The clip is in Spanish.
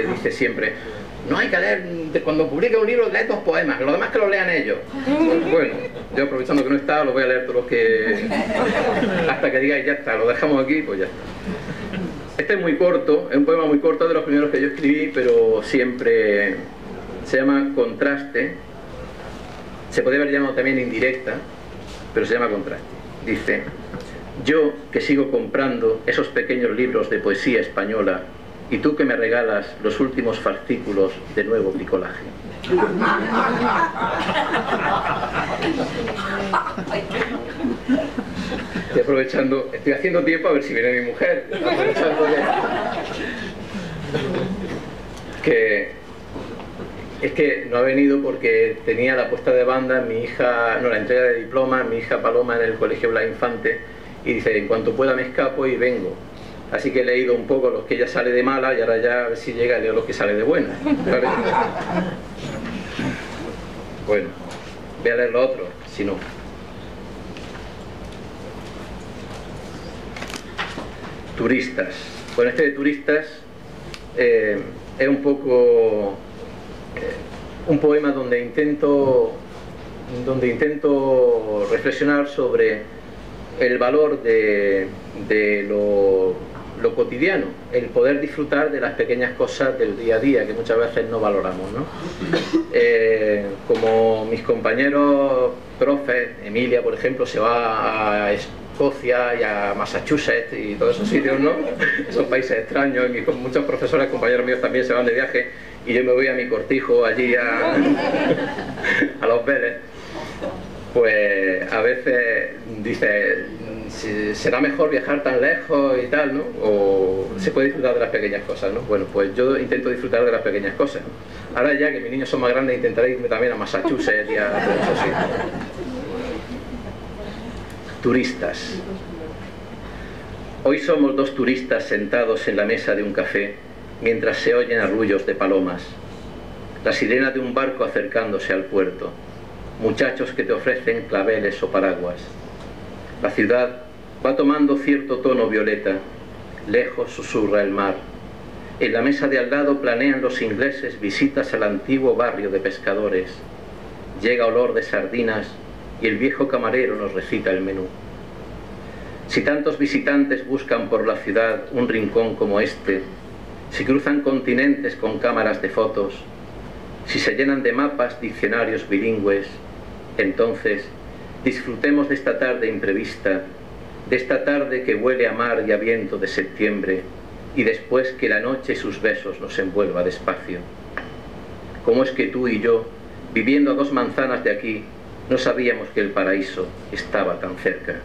dice siempre, no hay que leer, cuando publique un libro, lee dos poemas, los demás que lo lean ellos. Bueno, yo aprovechando que no está, lo voy a leer todos los que... hasta que digáis, ya está, lo dejamos aquí, pues ya está. Este es muy corto, es un poema muy corto de los primeros que yo escribí, pero siempre se llama Contraste. Se puede haber llamado también Indirecta, pero se llama Contraste. Dice, yo que sigo comprando esos pequeños libros de poesía española y tú que me regalas los últimos fascículos de nuevo bricolaje. Estoy aprovechando, estoy haciendo tiempo a ver si viene mi mujer. Aprovechando que, es que no ha venido porque tenía la puesta de banda mi hija, no, la entrega de diploma, mi hija Paloma en el colegio Blas Infante y dice, en cuanto pueda me escapo y vengo. Así que he leído un poco los que ya sale de mala y ahora ya a ver si llega y leo los que sale de buena. Bueno, voy a leer lo otro, si no. Turistas. Bueno, este de turistas eh, es un poco eh, un poema donde intento donde intento reflexionar sobre el valor de, lo, cotidiano, el poder disfrutar de las pequeñas cosas del día a día que muchas veces no valoramos. ¿no? Eh, como mis compañeros profes, Emilia por ejemplo, se va a Escocia y a Massachusetts y todos esos sitios, ¿no? Esos países extraños, y muchos profesores, compañeros míos también se van de viaje y yo me voy a mi cortijo allí a, a los Vélez pues a veces dice, será mejor viajar tan lejos y tal, ¿no? O se puede disfrutar de las pequeñas cosas, ¿no? Bueno, pues yo intento disfrutar de las pequeñas cosas. Ahora ya que mis niños son más grandes, intentaré irme también a Massachusetts y a todos esos Turistas. Hoy somos dos turistas sentados en la mesa de un café mientras se oyen arrullos de palomas, la sirena de un barco acercándose al puerto muchachos que te ofrecen claveles o paraguas. La ciudad va tomando cierto tono violeta, lejos susurra el mar. En la mesa de al lado planean los ingleses visitas al antiguo barrio de pescadores. Llega olor de sardinas y el viejo camarero nos recita el menú. Si tantos visitantes buscan por la ciudad un rincón como este, si cruzan continentes con cámaras de fotos, si se llenan de mapas, diccionarios bilingües, entonces, disfrutemos de esta tarde imprevista, de esta tarde que huele a mar y a viento de septiembre, y después que la noche y sus besos nos envuelva despacio. ¿Cómo es que tú y yo, viviendo a dos manzanas de aquí, no sabíamos que el paraíso estaba tan cerca?